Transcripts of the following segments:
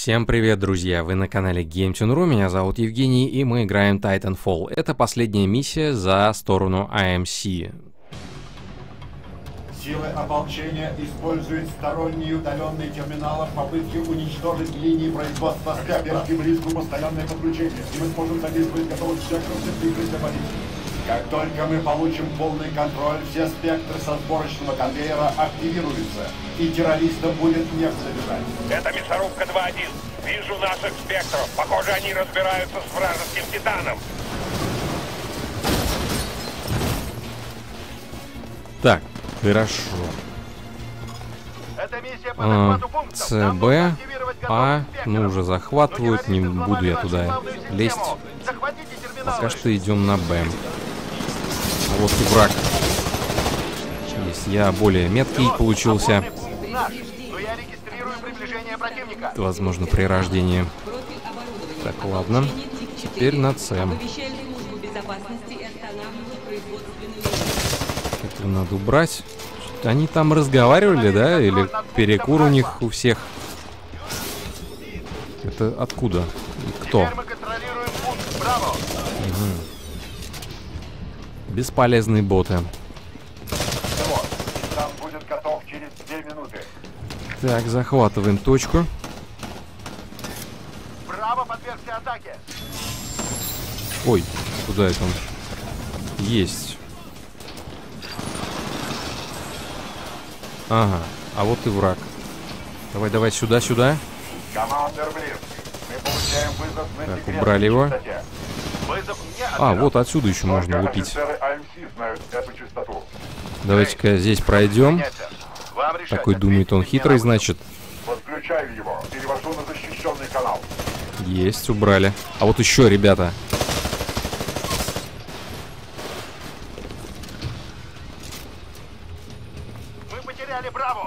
Всем привет, друзья! Вы на канале GameTune.ru, меня зовут Евгений, и мы играем Titanfall. Это последняя миссия за сторону AMC. Силы ополчения используют сторонние удаленные терминалы в попытке уничтожить линии производства спектров и близкую постоянное подключение, и мы сможем задействовать готовых спектров для прикрытия позиций. Как только мы получим полный контроль, все спектры со сборочного конвейера активируются, и террористам будет некуда бежать. Это мясорубка 2-1. Вижу наших спектров. Похоже, они разбираются с вражеским титаном. Так, хорошо. Это миссия по А. С, Б, А, ну уже захватывают, не буду я туда лезть. Пока что идем на Б. Вот и враг. Есть, я более меткий получился. опорный пункт наш, но я регистрирую приближение противника. Возможно, при рождении. Так, ладно. Теперь на С. Оповещаем службу безопасности и останавливаем производственную Это надо убрать. Они там разговаривали, да? Или перекур у них у всех? Это откуда? И кто? Теперь мы контролируем пункт Браво. Бесполезные боты. Пилот, там будет готов через 2 минуты. Так, захватываем точку. Браво подвергся атаке. Ой, куда это он? Есть. Ага, а вот и враг. Давай, давай, сюда, сюда. Командер Близ. Мы получаем вызов на Так, убрали его. частоте. А, вот отсюда еще можно лупить. Давайте-ка здесь пройдем. Такой думает он хитрый, значит. Есть, убрали. А вот еще, ребята.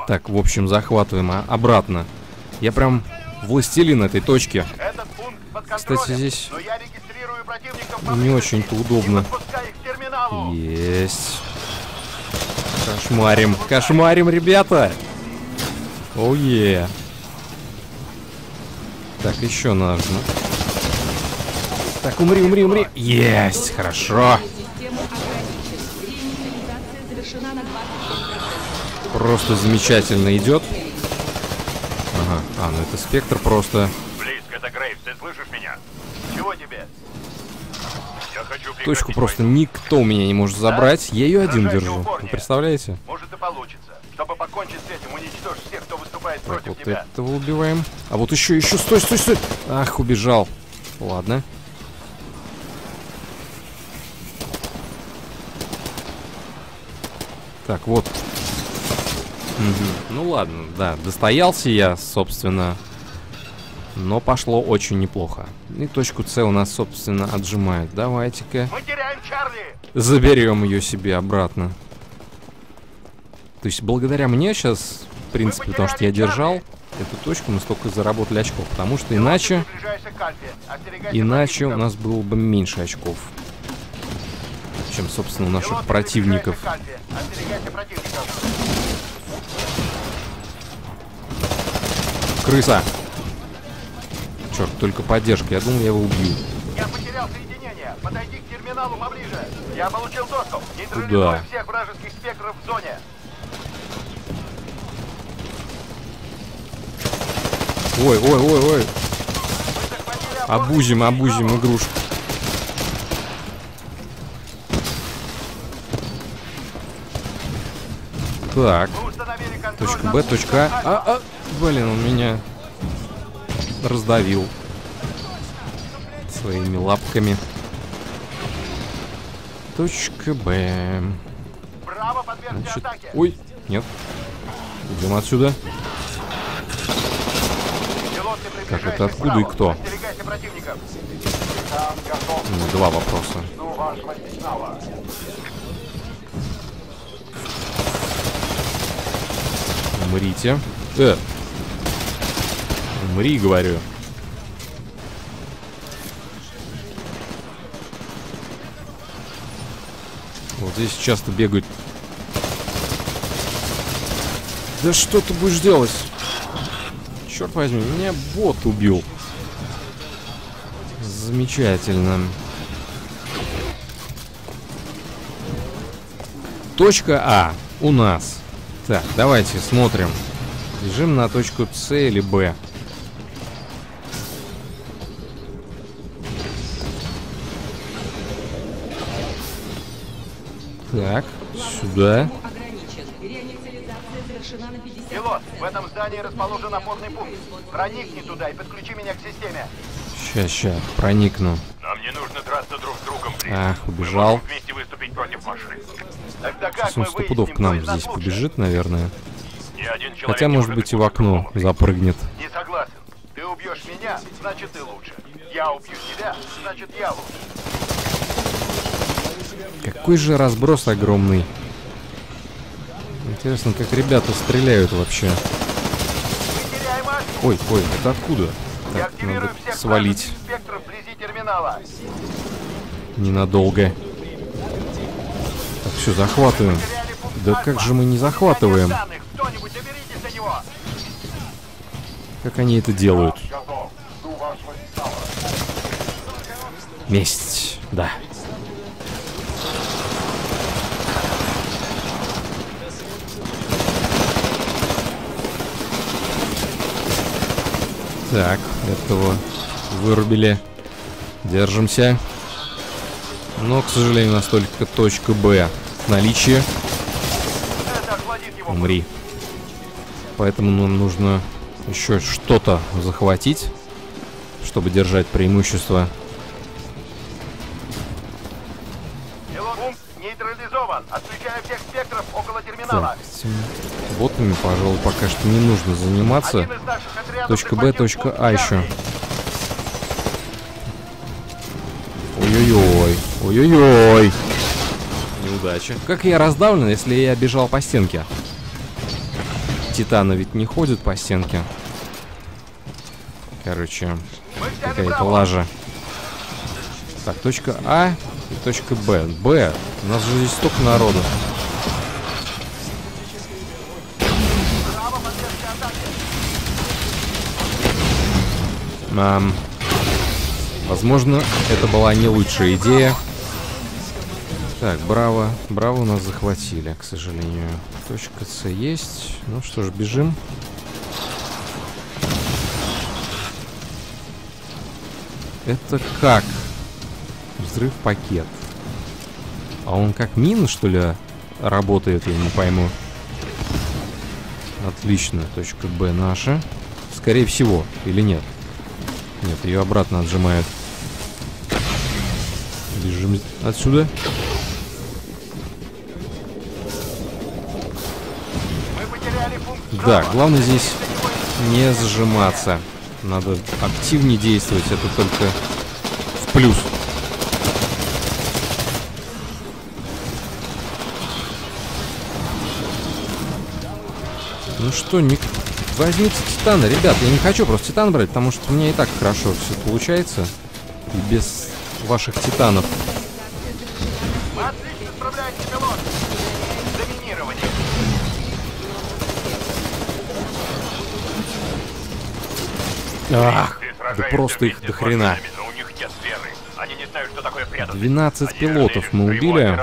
Так, в общем, захватываем а, обратно. Я прям властелин этой точки. Кстати, здесь Не очень-то удобно. Есть. Кошмарим, кошмарим, ребята. Оу Так, еще нужно. Так, умри, умри, умри. Есть, хорошо. систему ограничен. Реинициализация завершена на 20%. Просто замечательно идет. Ага, а, ну это спектр просто. Это Грейвс. Ты слышишь меня? Чего тебе? Я хочу Точку просто войну. никто у меня не может забрать. Я ее один держу. Вы упорнее. представляете? Может и получится. Чтобы покончить с этим, уничтожь всех, кто выступает Так, против вот тебя. этого убиваем. А вот еще, еще, стой, стой, стой. Ах, убежал. Ладно. Так, вот. Мгм. Ну ладно, да, достоялся я, собственно. Но пошло очень неплохо. И точку С у нас, собственно, отжимает. Давайте-ка заберем ее себе обратно. То есть благодаря мне сейчас, в принципе, потому что я держал эту точку, мы столько заработали очков. Потому что иначе, иначе у нас было бы меньше очков. Чем, собственно, у наших противников. Крыса! Черт, только поддержка. Я думал, я его убью. Я потерял соединение. Подойди к терминалу поближе. Я получил доступ. Куда? Всех вражеских спектров в зоне. Ой, ой, ой, ой. Обузим, обузим игрушку. Так. Точка Б, точка А. А, а, блин, он меня раздавил своими лапками. Точка Б. Значит, атаке. ой, нет. Идем отсюда. Приближайся это откуда и кто? Два вопроса. сигнала. Умрите. Э. Умри, говорю. Вот здесь часто бегают. Да что ты будешь делать? Черт возьми, меня бот убил. Замечательно. Точка А у нас. Так, давайте смотрим. Бежим на точку С или Б. Так, сюда. ограничен. Реинициализация завершена на 50%. Пилот, в этом здании расположен опорный пункт. Проникни туда и подключи меня к системе. Ща, ща, проникну. Нам не нужно драться друг с другом, Брит. Ах, Мы убежал. можем вместе выступить против машины. Тогда как Сейчас он мы сто пудов выясним, к нам здесь лучше? побежит, наверное. Ни один человек Хотя, может быть, и в окно запрыгнет. Не согласен. Ты убьешь меня, значит ты лучше. Я убью тебя, значит я лучше. Какой же разброс огромный. Интересно, как ребята стреляют вообще. Ой, ой, это откуда? Так, надо свалить ненадолго. Так, все, захватываем. Да как же мы не захватываем? Как они это делают? Месть, да. Так, этого вырубили. Держимся. Но, к сожалению, у нас только точка Б в наличии. Умри. Поэтому нам нужно еще что-то захватить, чтобы держать преимущество. Так, ботами, пожалуй, пока что не нужно заниматься. Точка Б, точка А еще. Ой-ой-ой, ой-ой-ой. Неудача. Как я раздавлен, если я бежал по стенке? Титаны ведь не ходят по стенке. Короче, какая-то лажа. Так, точка А и точка Б. Б. У нас же здесь столько народу. Ам, возможно, это была не лучшая идея. Так, браво. Браво нас захватили, к сожалению. Точка С есть. Ну что ж, бежим. Это как? Взрыв пакет. А он как мина, что ли, работает, я не пойму. Отлично, точка Б наша. Скорее всего, или нет? Нет, ее обратно отжимают. Бежим отсюда. Да, главное здесь не зажиматься. Надо активнее действовать, это только в плюс. Ну что, не... возьмите титана, ребят, я не хочу просто титан брать, потому что у меня и так хорошо все получается. И без ваших титанов. Мы отлично справляемся, пилот. Доминирование. Ах, да просто их до хрена. машинами, но у них нет веры. Они не знают, что такое преданность. 12 Они пилотов мы убили.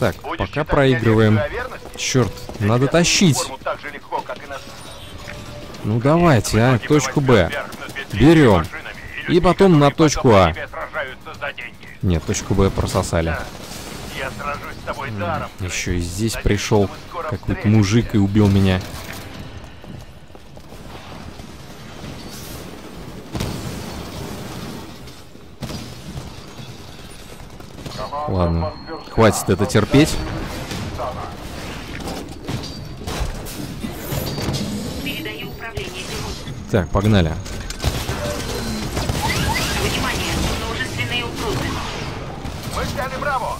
Так, пока проигрываем. мне верности? Черт, надо тащить. Ну давайте, а, точку Б. Берем. И потом на точку А. Нет, точку Б прососали. Еще и здесь пришел какой-то мужик и убил меня. Ладно, хватит это терпеть. Так, погнали. Внимание, множественные угрозы. Мы взяли Браво.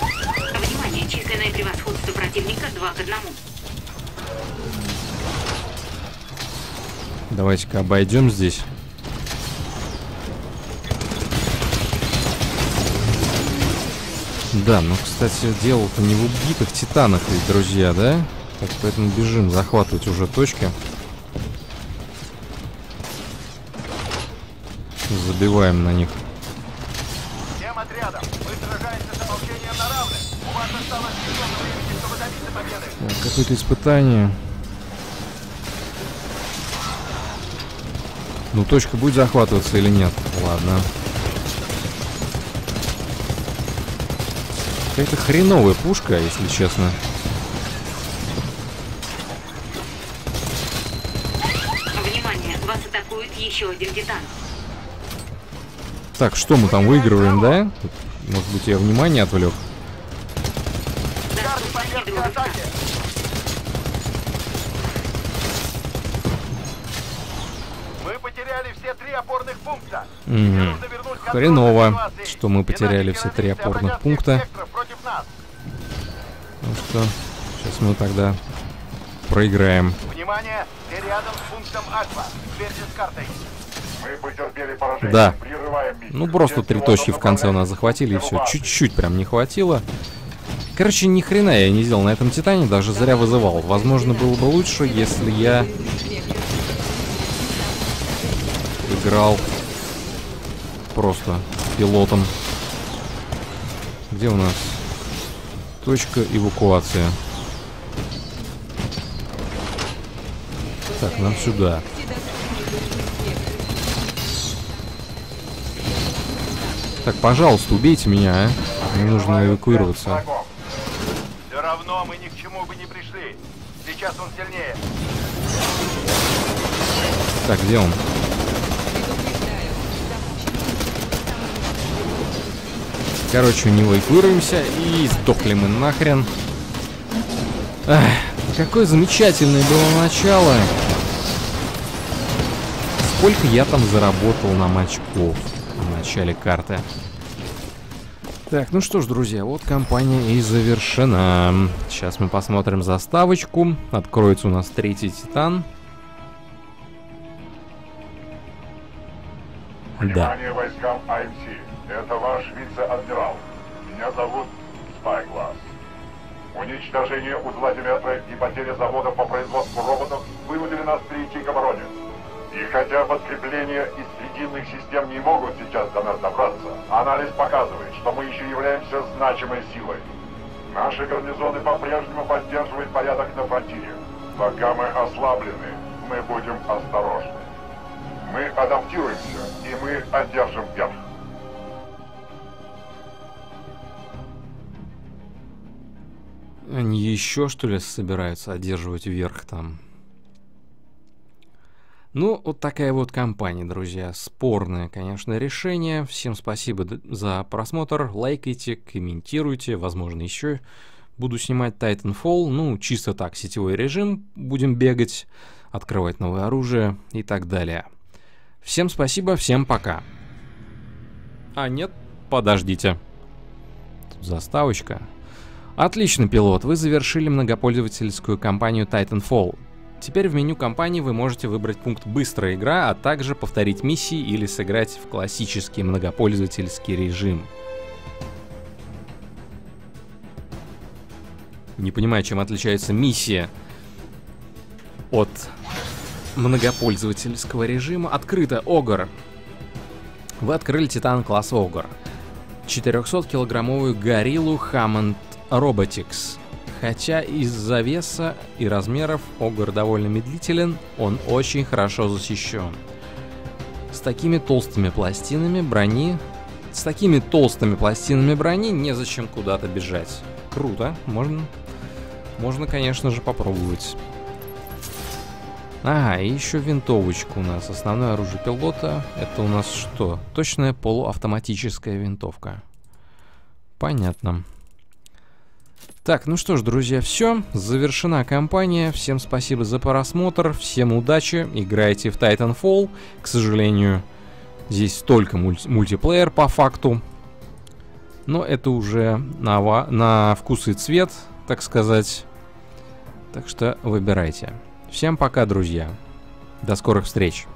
Внимание, численное превосходство противника 2 к 1. Давайте-ка обойдем здесь. Да, ну, кстати, дело-то не в убитых титанах ведь, друзья, да? Так, поэтому бежим захватывать уже точки. Забиваем на них. Всем отрядам! Мы сражаемся с ополчением на равных! У вас осталось немного времени, чтобы добиться победы! Так, какое-то испытание. Ну, точка будет захватываться или нет? Ладно. Какая-то хреновая пушка, если честно. Внимание, вас атакует еще один титан. Так, что мы там выигрываем, да? Тут, Может быть, я внимание отвлек? Контроль Хреново, что мы потеряли все три опорных пункта. Ну что, сейчас мы тогда проиграем. Внимание! Ты рядом с пунктом Альфа. Сверьтесь с картой. Да. Ну, просто три точки в конце у нас захватили, и все. Чуть-чуть прям не хватило. Короче, ни хрена я не сделал на этом Титане, даже зря вызывал. Возможно, было бы лучше, если я играл просто пилотом. Где у нас точка эвакуации? Так, нам сюда. Так, пожалуйста, убейте меня, а. Мне нужно эвакуироваться. Все равно мы ни к чему бы не пришли. Сейчас он сильнее. Так, где он? Короче, не эвакуируемся и сдохли мы нахрен. Ах, какое замечательное было начало. Сколько я там заработал нам очков в начале карты. Так, ну что ж, друзья, вот компания и завершена. Сейчас мы посмотрим заставочку. Откроется у нас третий титан. Да. Внимание войскам АМС. Это ваш вице-адмирал. Меня зовут Спайгласс. Уничтожение узла Диметра и потеря завода по производству роботов вынудили нас перейти к обороне. И хотя подкрепления из срединных систем не могут сейчас до нас добраться, анализ показывает, что мы еще являемся значимой силой. Наши гарнизоны по-прежнему поддерживают порядок на фронтире. Пока мы ослаблены, мы будем осторожны. Мы адаптируемся, и мы одержим верх. Они еще, что ли, собираются одерживать верх там? Ну, вот такая вот компания, друзья. Спорное, конечно, решение. Всем спасибо за просмотр. Лайкайте, комментируйте. Возможно, еще буду снимать Titanfall. Ну, чисто так, сетевой режим. Будем бегать, открывать новое оружие и так далее. Всем спасибо, всем пока. А, нет, подождите. Тут заставочка. Отлично, пилот, вы завершили многопользовательскую кампанию Titanfall. Теперь в меню компании вы можете выбрать пункт «Быстрая игра», а также повторить миссии или сыграть в классический многопользовательский режим. Не понимаю, чем отличается миссия от многопользовательского режима. Открыто, Огр. Вы открыли Титан класс Огр. 400-килограммовую гориллу Hammond Robotics. Хотя из-за веса и размеров Огр довольно медлителен, он очень хорошо защищен. С такими толстыми пластинами брони... С такими толстыми пластинами брони незачем куда-то бежать. Круто, можно... Можно, конечно же, попробовать. Ага, и еще винтовочка у нас. Основное оружие пилота. Это у нас что? Точная полуавтоматическая винтовка. Понятно. Так, ну что ж, друзья, все. Завершена кампания. Всем спасибо за просмотр. Всем удачи. Играйте в Titanfall. К сожалению, здесь только мульти- мультиплеер по факту. Но это уже на, на вкус и цвет, так сказать. Так что выбирайте. Всем пока, друзья. До скорых встреч.